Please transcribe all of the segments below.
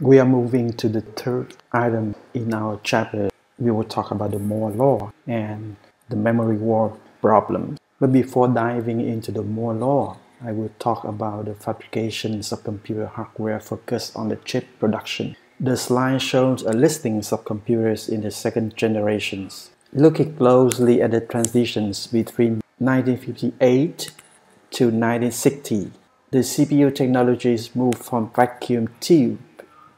We are moving to the third item in our chapter. We will talk about the Moore law and the memory wall problem. But before diving into the Moore law, I will talk about the fabrications of computer hardware focused on the chip production. The slide shows a listing of computers in the second generations. Looking closely at the transitions between 1958 to 1960, the CPU technologies moved from vacuum tube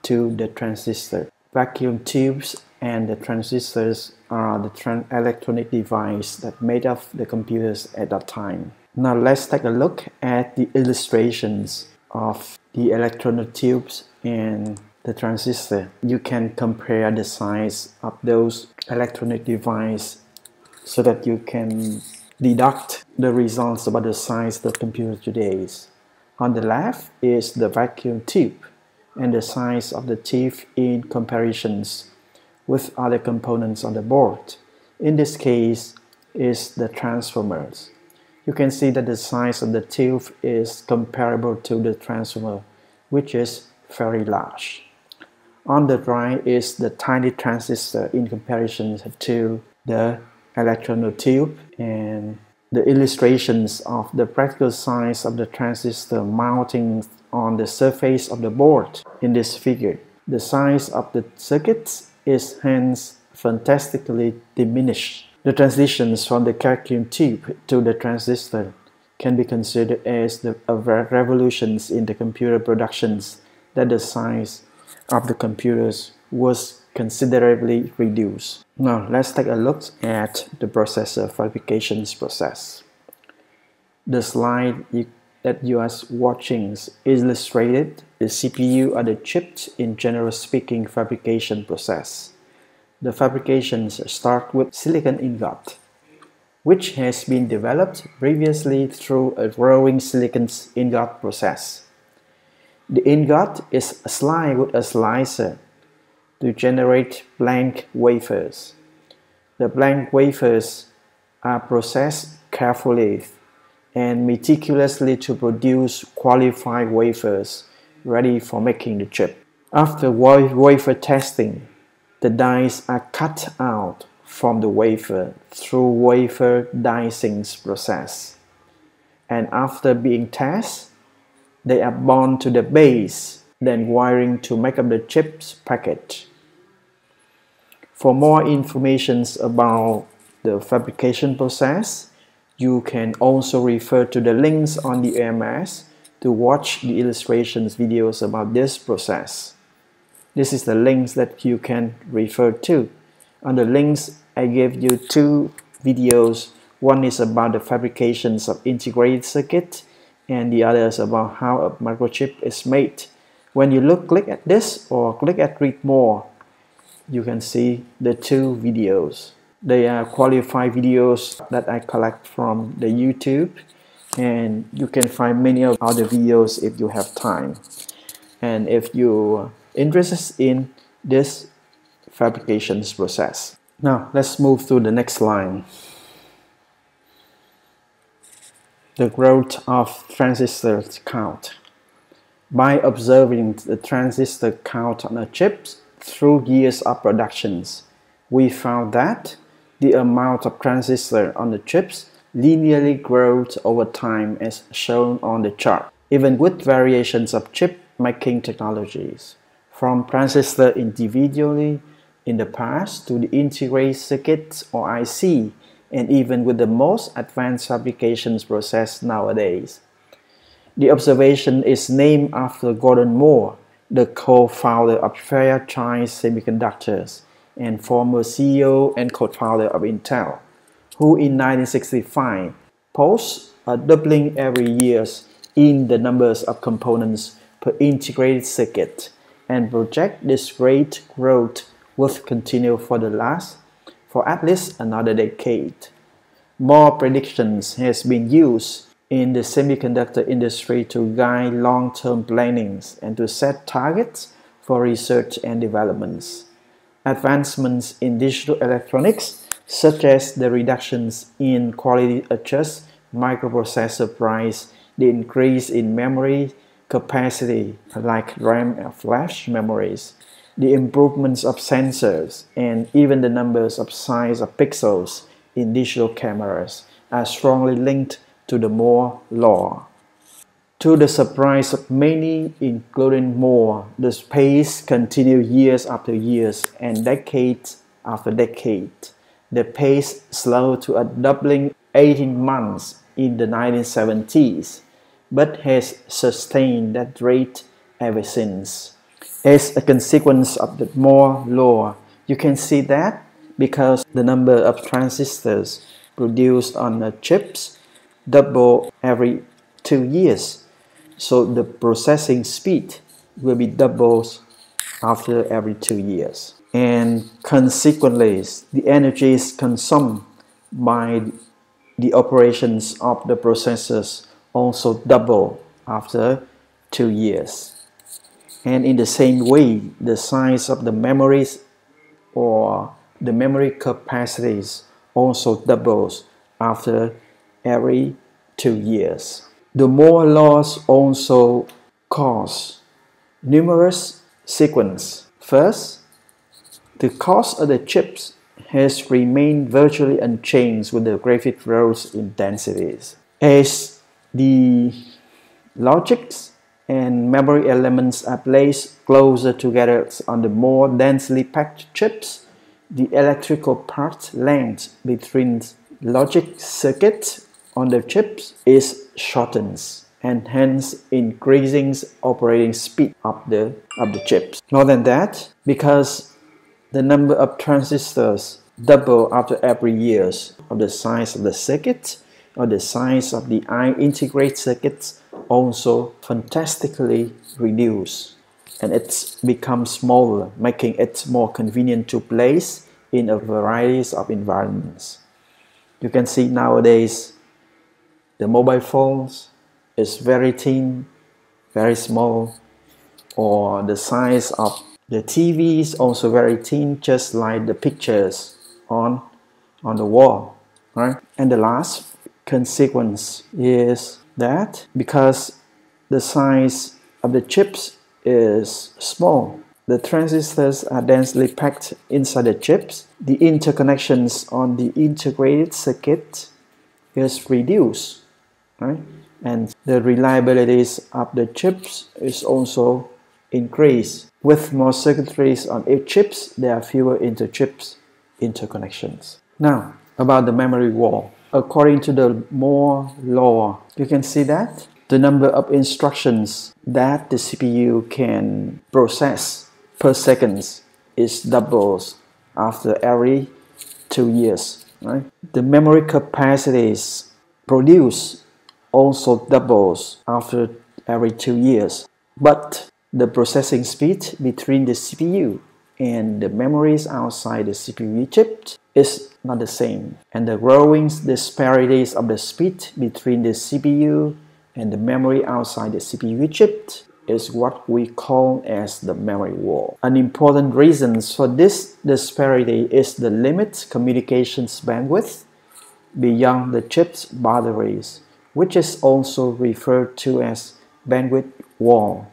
to the transistor. Vacuum tubes and the transistors are the electronic device that made up the computers at that time. Now let's take a look at the illustrations of the electronic tubes and the transistor. You can compare the size of those electronic device so that you can deduct the results about the size of the computer today. On the left is the vacuum tube and the size of the tube in comparisons with other components on the board. In this case is the transformers you can see that the size of the tube is comparable to the transformer, which is very large. On the right is the tiny transistor in comparison to the electron tube and the illustrations of the practical size of the transistor mounting on the surface of the board in this figure. The size of the circuits is hence fantastically diminished the transitions from the vacuum tube to the transistor can be considered as the revolutions in the computer productions that the size of the computers was considerably reduced. Now let's take a look at the processor fabrications process. The slide you, that you are watching illustrated the CPU or the chip in general speaking fabrication process the fabrications start with silicon ingot, which has been developed previously through a growing silicon ingot process. The ingot is sliced with a slicer to generate blank wafers. The blank wafers are processed carefully and meticulously to produce qualified wafers ready for making the chip. After wafer testing, the dies are cut out from the wafer through wafer dicing process. And after being tested, they are bound to the base, then wiring to make up the chips package. For more information about the fabrication process, you can also refer to the links on the AMS to watch the illustrations videos about this process. This is the links that you can refer to. On the links, I gave you two videos. One is about the fabrications of integrated circuit and the other is about how a microchip is made. When you look, click at this or click at read more, you can see the two videos. They are qualified videos that I collect from the YouTube and you can find many of other videos if you have time. And if you interested in this fabrications process. Now let's move to the next line. The growth of transistor count. By observing the transistor count on a chip through years of productions, we found that the amount of transistor on the chips linearly grows over time as shown on the chart, even with variations of chip making technologies from transistor individually in the past to the integrated circuits or IC and even with the most advanced fabrications process nowadays. The observation is named after Gordon Moore, the co-founder of Fairchild Semiconductors and former CEO and co-founder of Intel, who in 1965 posted a doubling every year in the numbers of components per integrated circuit and project this rate growth will continue for the last for at least another decade. Moore predictions has been used in the semiconductor industry to guide long-term plannings and to set targets for research and developments. Advancements in digital electronics, such as the reductions in quality adjust microprocessor price, the increase in memory capacity like RAM and flash memories, the improvements of sensors, and even the numbers of size of pixels in digital cameras are strongly linked to the Moore law. To the surprise of many, including Moore, the pace continued years after years and decades after decades. The pace slowed to a doubling 18 months in the 1970s, but has sustained that rate ever since. As a consequence of the Moore law, you can see that because the number of transistors produced on the chips double every two years. So the processing speed will be doubled after every two years. And consequently, the energy is consumed by the operations of the processors also double after two years. And in the same way, the size of the memories or the memory capacities also doubles after every two years. The Moore laws also cause numerous sequence. First, the cost of the chips has remained virtually unchanged with the graphic growth in densities. As the logics and memory elements are placed closer together on the more densely packed chips, the electrical path length between logic circuits on the chips is shortens and hence increasing operating speed of the, of the chips. More than that, because the number of transistors double after every years of the size of the circuit or the size of the ion integrate circuits also fantastically reduce and it becomes smaller, making it more convenient to place in a variety of environments. You can see nowadays the mobile phones is very thin, very small, or the size of the TV is also very thin, just like the pictures on, on the wall. Right? And the last consequence is that because the size of the chips is small, the transistors are densely packed inside the chips, the interconnections on the integrated circuit is reduced, right? And the reliabilities of the chips is also increased. With more circuitries on each chips, there are fewer inter-chips interconnections. Now, about the memory wall. According to the Moore law, you can see that the number of instructions that the CPU can process per second is doubles after every two years. Right? The memory capacities produced also doubles after every two years. But the processing speed between the CPU and the memories outside the CPU chip is not the same. And the growing disparities of the speed between the CPU and the memory outside the CPU chip is what we call as the memory wall. An important reason for this disparity is the limit communications bandwidth beyond the chip's boundaries, which is also referred to as bandwidth wall.